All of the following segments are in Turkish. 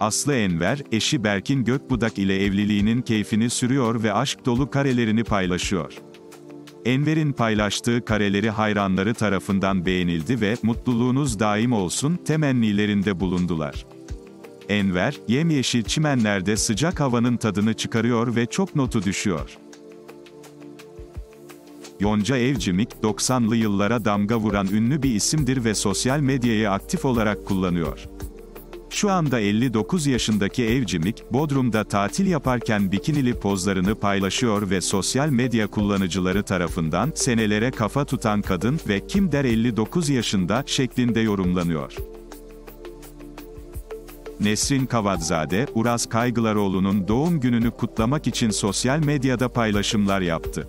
Aslı Enver, eşi Berkin Gökbudak ile evliliğinin keyfini sürüyor ve aşk dolu karelerini paylaşıyor. Enver'in paylaştığı kareleri hayranları tarafından beğenildi ve mutluluğunuz daim olsun temennilerinde bulundular. Enver, yemyeşil çimenlerde sıcak havanın tadını çıkarıyor ve çok notu düşüyor. Yonca Evcimik, 90'lı yıllara damga vuran ünlü bir isimdir ve sosyal medyayı aktif olarak kullanıyor. Şu anda 59 yaşındaki Evcimik, Bodrum'da tatil yaparken bikinili pozlarını paylaşıyor ve sosyal medya kullanıcıları tarafından senelere kafa tutan kadın ve kim der 59 yaşında şeklinde yorumlanıyor. Nesrin Kavatzade, Uraz Kaygılaroğlu'nun doğum gününü kutlamak için sosyal medyada paylaşımlar yaptı.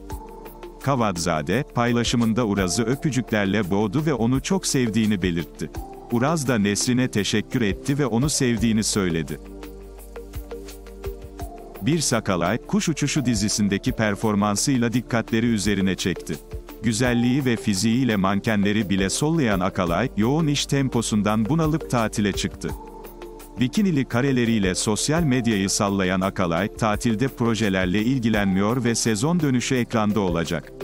Kavatzade, paylaşımında Uraz'ı öpücüklerle boğdu ve onu çok sevdiğini belirtti. Uraz da Nesrin'e teşekkür etti ve onu sevdiğini söyledi. Bir Sakalay, Kuş Uçuşu dizisindeki performansıyla dikkatleri üzerine çekti. Güzelliği ve fiziğiyle mankenleri bile sollayan Akalay, yoğun iş temposundan bunalıp tatile çıktı. Bikinili kareleriyle sosyal medyayı sallayan Akalay, tatilde projelerle ilgilenmiyor ve sezon dönüşü ekranda olacak.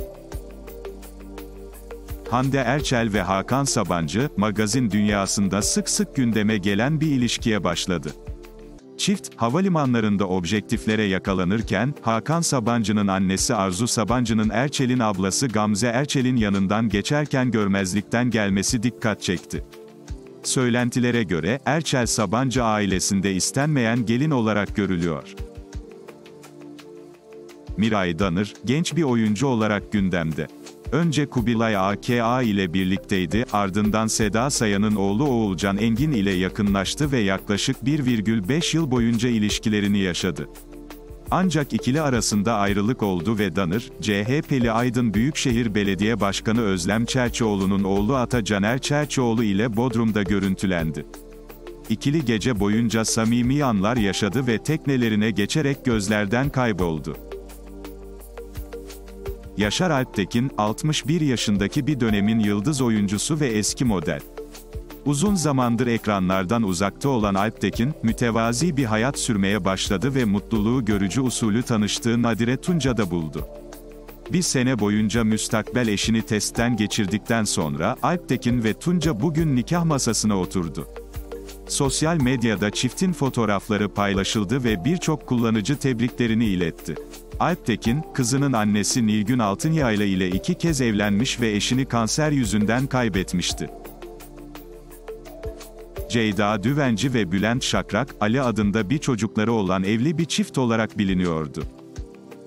Hande Erçel ve Hakan Sabancı, magazin dünyasında sık sık gündeme gelen bir ilişkiye başladı. Çift, havalimanlarında objektiflere yakalanırken, Hakan Sabancı'nın annesi Arzu Sabancı'nın Erçel'in ablası Gamze Erçel'in yanından geçerken görmezlikten gelmesi dikkat çekti. Söylentilere göre, Erçel Sabancı ailesinde istenmeyen gelin olarak görülüyor. Miray Danır, genç bir oyuncu olarak gündemde. Önce Kubilay AKA ile birlikteydi, ardından Seda Sayan'ın oğlu Oğulcan Engin ile yakınlaştı ve yaklaşık 1,5 yıl boyunca ilişkilerini yaşadı. Ancak ikili arasında ayrılık oldu ve Danır, CHP'li Aydın Büyükşehir Belediye Başkanı Özlem Çerçioğlu'nun oğlu Ata Caner Çerçioğlu ile Bodrum'da görüntülendi. İkili gece boyunca samimi anlar yaşadı ve teknelerine geçerek gözlerden kayboldu. Yaşar Alptekin, 61 yaşındaki bir dönemin yıldız oyuncusu ve eski model. Uzun zamandır ekranlardan uzakta olan Alptekin, mütevazi bir hayat sürmeye başladı ve mutluluğu görücü usulü tanıştığı Nadire Tunca'da buldu. Bir sene boyunca müstakbel eşini testten geçirdikten sonra, Alptekin ve Tunca bugün nikah masasına oturdu. Sosyal medyada çiftin fotoğrafları paylaşıldı ve birçok kullanıcı tebriklerini iletti. Alptekin, kızının annesi Nilgün Altınyayla ile iki kez evlenmiş ve eşini kanser yüzünden kaybetmişti. Ceyda Düvenci ve Bülent Şakrak, Ali adında bir çocukları olan evli bir çift olarak biliniyordu.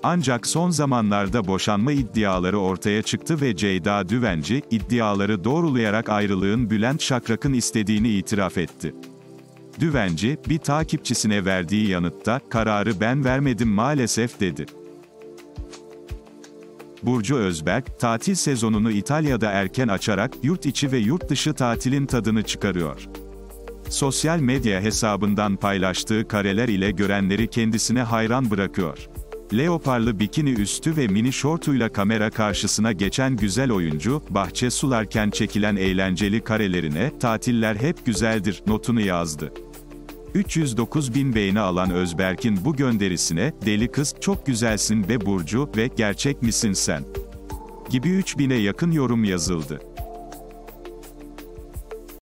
Ancak son zamanlarda boşanma iddiaları ortaya çıktı ve Ceyda Düvenci, iddiaları doğrulayarak ayrılığın Bülent Şakrak'ın istediğini itiraf etti. Düvenci, bir takipçisine verdiği yanıtta, kararı ben vermedim maalesef dedi. Burcu Özberk, tatil sezonunu İtalya'da erken açarak, yurt içi ve yurt dışı tatilin tadını çıkarıyor. Sosyal medya hesabından paylaştığı kareler ile görenleri kendisine hayran bırakıyor. Leoparlı bikini üstü ve mini şortuyla kamera karşısına geçen güzel oyuncu, bahçe sularken çekilen eğlenceli karelerine, tatiller hep güzeldir, notunu yazdı. 309 bin beğeni alan Özberk'in bu gönderisine, deli kız, çok güzelsin be Burcu ve gerçek misin sen? gibi 3000'e yakın yorum yazıldı.